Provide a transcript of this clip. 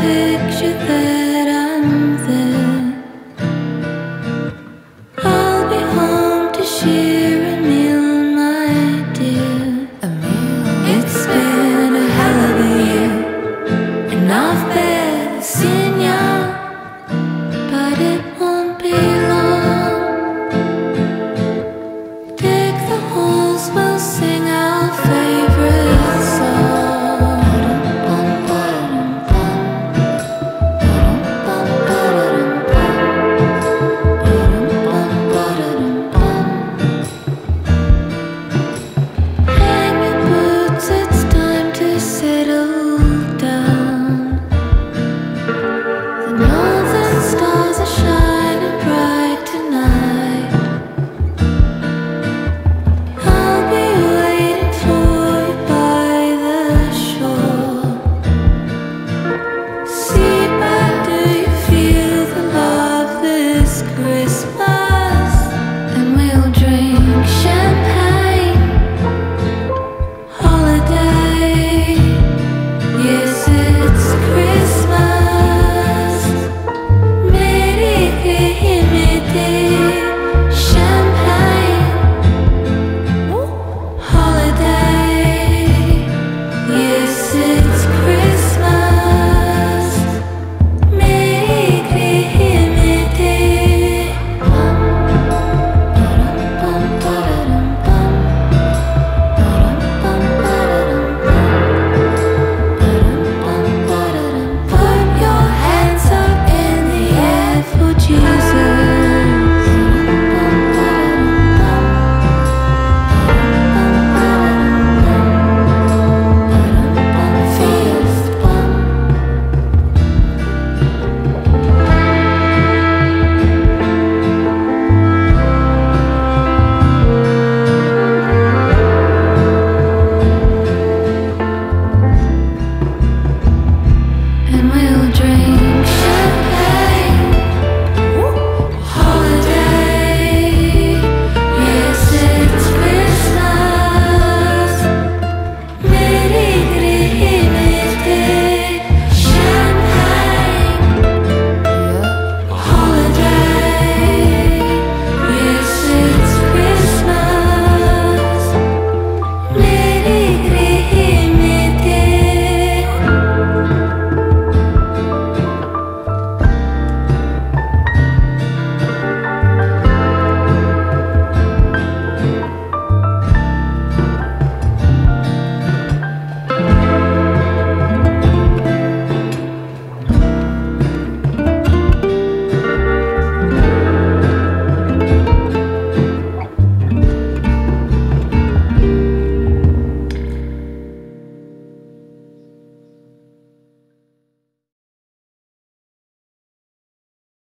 picture that.